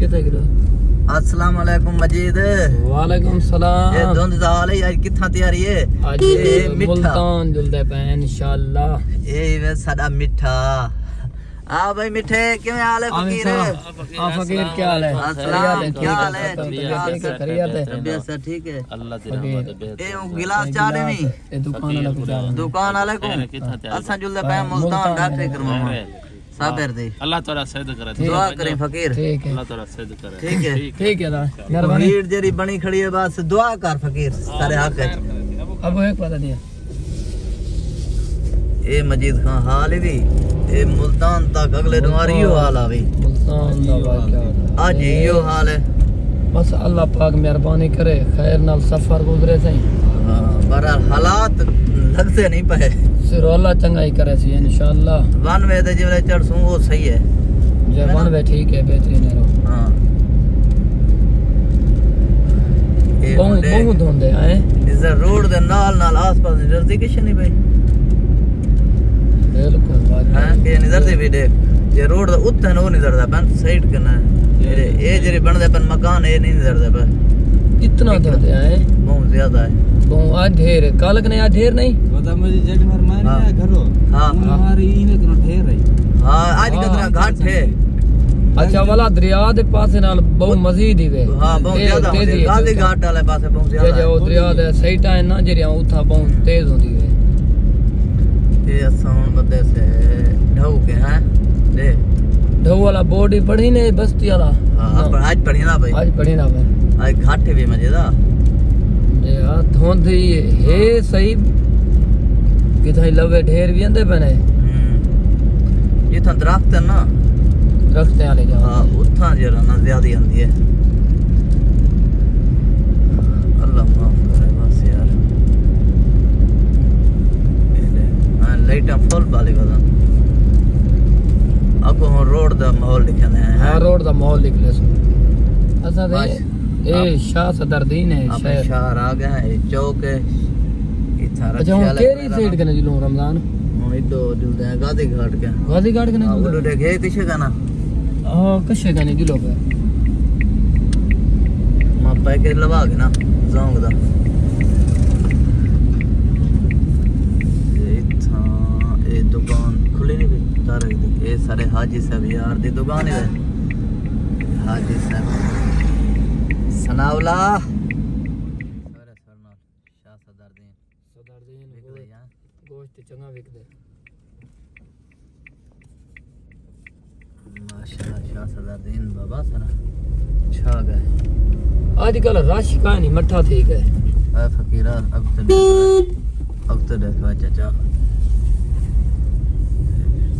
کتے السلام علیکم مجید۔ وعلیکم السلام۔ دھند دا حال ہے اج کتھاں تیاری ہے؟ اج ملتان جلدے پہ انشاءاللہ۔ اے وے ساڈا میٹھا۔ آ بھائی میٹھے کیویں حال ہے فقیر؟ ہاں فقیر کیا حال ہے؟ السلام کیا حال ہے؟ خیریت ہے طبیعت سے ٹھیک ہے۔ اللہ فقیر اے او گلاس چا دے نہیں؟ اے دکان والا دکان والے کو اساں جلدے پہ ملتان ڈاکٹر کرواواں صابر دی. اللہ تعالیٰ سید کرے دعا کریں فقیر. ٹھیک ہے. اللہ تعالیٰ سید کرے. ٹھیک ہے. ٹھیک ہے. مہربانی. بھیڑ جری بنی کھڑی ہے بس دعا کر فقیر سارے حق ہے. اب ایک پتہ دیا. اے مجید خان حال بھی اے ملتان تک اگلے دواری ہو حال آوی. ملتان دا واقعہ. آج یہ حال ہے. بس اللہ پاک مہربانی کرے خیر نال سفر گزرے سہیں بہرحال حالات لگتے نہیں پے سر اللہ چنگائی کرے سی انشاءاللہ۔ ون وے تے جوڑے چڑھسوں وہ صحیح ہے۔ جے ون وے ٹھیک ہے بہترین ہے۔ رو ہاں بہت بہت ہوندے ہیں ادھر روڈ دے نال نال آس پاس ڈرتی کچھ نہیں بھائی۔ بالکل واقعی ہاں کہ نہیں ڈرتی بھی دیکھ۔ یہ روڈ دا اتھے نو نہیں ڈردا پن سائڈ کرنا ہے۔ اے جڑی بن دے پن مکان اے نہیں ڈردا پے۔ اتنا ہوندے ہیں بہت زیادہ ہے۔ بہت آ ڈھیر ہے۔ کال کنے آ ڈھیر نہیں؟ جٹ مر ماری ہاں۔ ہے گھرو ہاں ہماری این کرو ٹھہر رہی ہاں آج کتنا گھاٹ ہے اچھا والا دریا دے پاسے نال بہت مزید ہی وے ہاں بہت زیادہ تیزی ہے اتھا۔ گھاٹ والے پاسے بہت زیادہ ہے او دریا دے سائٹاں ہیں نا جڑیاں اتھا بہت تیز ہوندی وے یہ اسان بدے سے ڈھو کے ہیں دے ڈھو والا بورڈ ہی پڑھی نے بستی والا ہاں پر آج پڑھی نا بھائی آج پڑھی نا بھائی آج گھاٹ بھی مجھے دا جے ہاں دھوند ہی ہے صحیح کتھائی لوے ڈھیر بھی اندے پنے یہ تھا درخت ہے نا رکھتے والے جا ہاں اتھاں جرا نا زیادہ آندی ہے اللہ معاف کرے بس یار یہ دے، ہاں فل بالی بدن اگو ہوں روڈ دا ماحول لکھے دے ہیں ہاں روڈ دا نکلے سو اسا دے بس۔ اے شاہ صدردین ہے اپنے شہر شہر آ اچھا ہوں کیری سائڈ کنے جلوں رمضان ہوں ادو جلدے ہیں گادی گھاٹ کے غازی گاڑ کنے اڈو جلوں دیکھے کشے کا نا ہاں کشے کنے جلو پہ ماں پیکے لوا کے نا زونگ دا یہ اتھاں اے دکان کھلی نہیں بھی تارک دی اے سارے حاجی صاحب یار دی دکان ہے حاجی صاحب سناولا سارے سرنال شاہ صدر دین صدردین وک دے یہاں گوشت چنگا وک دے ماشاءاللہ شاہ صدر دین بابا چھا گئے آج کل رش کا نہیں مٹھا ٹھیک ہے اے فقیرہ اب تو دیکھ اب تو چچا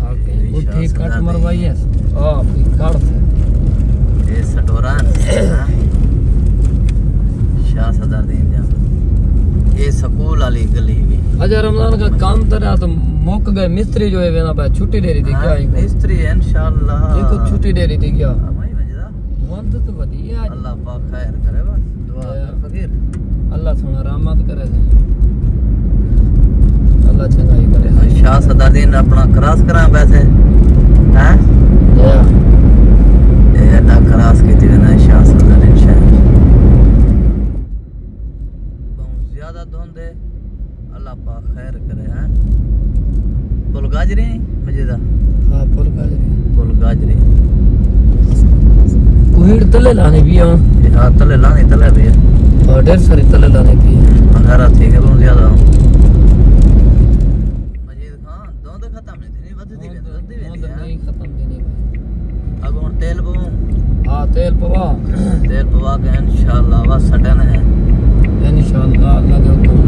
اٹھی کٹ مروائی ہے ہاں کڑ یہ سٹورا شاہ صدر دین جان یہ سکول والی گلی بھی اجا رمضان کا کام ترا تو موک گئے مستری جو ہے وینا پہ چھٹی دے رہی تھی کیا ہاں، استری ہے انشاءاللہ۔ یہ کو چھٹی دے رہی تھی کیا؟ مجدہ ولد تو ودی ہے اللہ پاک خیر کرے بس دعا کر فقیر۔ اللہ سونا رحمت کرے اللہ چنگائی کرے شاہ صدر دین اپنا کراس کرا پیسے ہیں یہ ایڈا کراس کی تھی نا شاہ صدر دین بہت زیادہ دھوندے۔ اللہ پاک خیر کرے ہیں پل گاجری مجدہ ہاں پھول کا جی پل گاجری کوہیڑ تلے لانے بھی ہاں؟ یہ ہاتھ تلے لانے تلے بھی ہے اور ڈھیر ساری تلے لانے ہیں۔ اندھارا تھی کہ بہت زیادہ۔ مجید خان دو تو ختم نہیں تھی بھی ودھتی بھی موندر نہیں ختم دی نہیں اب ہوں تیل پواؤں ہاں تیل پوا۔ تیل پوا کے انشاءاللہ بس سٹن ہے انشاءاللہ اللہ دے حکم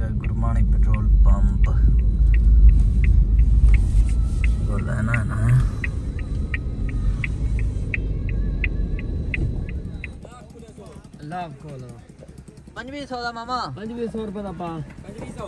گرمانی پیٹرول پمپ کو لینا ہے نا پنجوی سو دا ماما پنجوی سو روپے دا پا پنجوی سو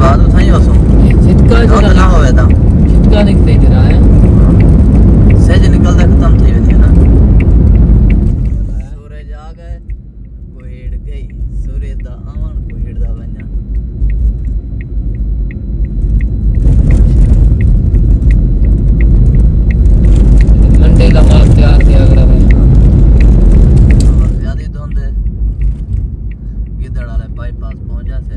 بعد اتھا ہی ہو سو۔ چھتکا جو نہ ہوے تا چھتکا نکتے جرا ہے۔ سج نکل دے ختم تھی ودی نا سورج آ گئے کوئی ہڑ گئی۔ سورج دا آون کوئی ہڑ دا ونجا منڈے دا مال تیار کیا گیا ہے زیادہ دوندے گدڑ والے بائی پاس پہنچا سے۔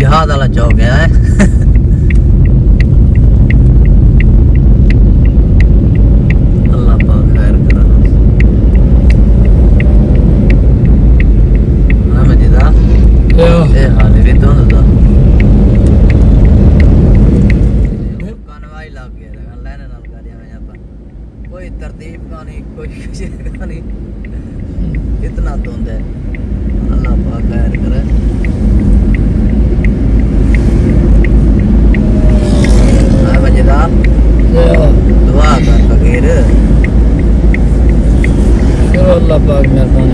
جہاد والا چوک ہے۔ بہت مہربان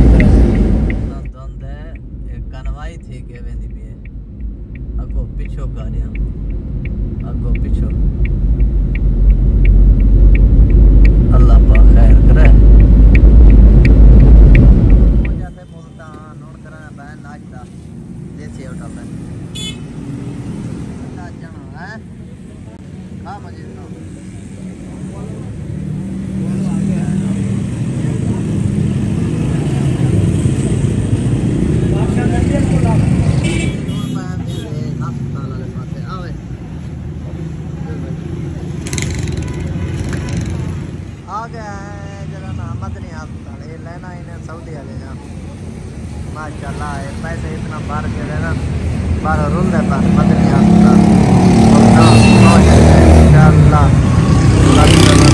Vamos a llenar. ماشاء اللہ پیسے اتنا بار کے ہے۔ نا بار رند ہے بار مدنی آپ کا۔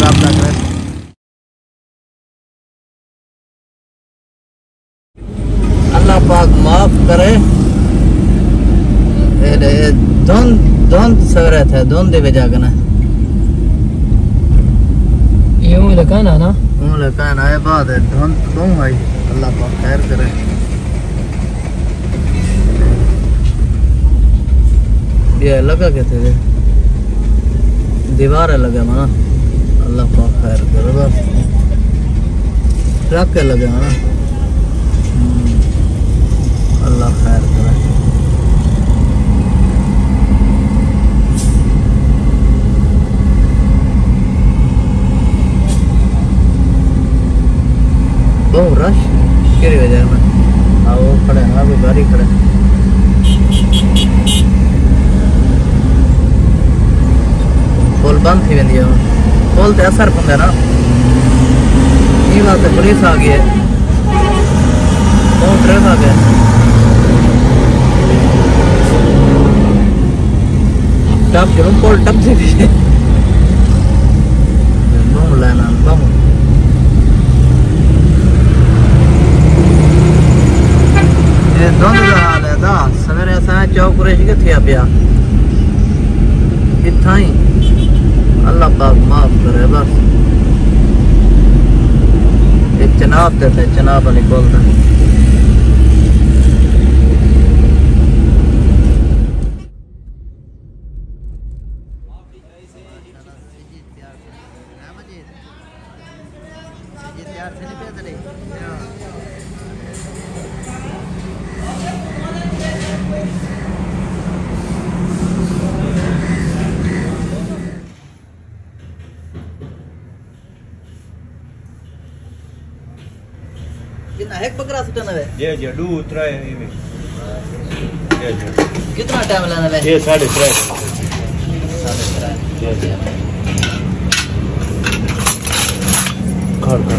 رابطہ کریں اللہ پاک معاف کرے۔ دھند دھند سورت ہے دھند وجہ کنا۔ یوں لکانا نا۔ یوں لکانا ہے بات ہے دھند دھند آئی اللہ پاک خیر کرے۔ یہ لگا کہتے تھے۔ دیوار ہے لگا مانا۔ اللہ پاک خیر کرے ٹرک ہے لگا مانا۔ اللہ خیر کرے۔ بہت رش کیڑی وجہ میں۔ آؤ وہ کھڑے ہاں بھی باری کھڑے ہیں۔ ਬੰਥੀ ਵੰਦੀ ਆ ਬੋਲ ਤੇ ਅਸਰ ਪੰਦਾ ਨਾ ਇਹ ਵਾ ਤੇ ਪੁਲਿਸ ਆ ਗਈ ਹੈ ਉਹ ਟ੍ਰੇਨ ਆ ਗਿਆ ਟੱਪ ਜਰੂਰ ਕੋਲ ਟੱਪ ਸੀ ਵੀ ਚੌਕ ਰੇਸ਼ ਕਿੱਥੇ ਆ ਪਿਆ ਇੱਥਾਂ ਹੀ اللہ پاک معاف کرے بس۔ یہ چناب تے تے چناب علی بول بولدا ہاں۔ کتنا ایک بکرا سٹنا ہے جی جی ڈو ترائے میں جی جی کتنا ٹائم لینا ہے یہ ساڑھے ترائے جی جی کھڑ کھڑ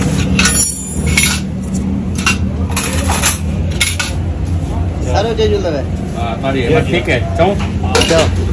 سارے جو جو لے ہاں ٹھیک ہے چاہوں چاو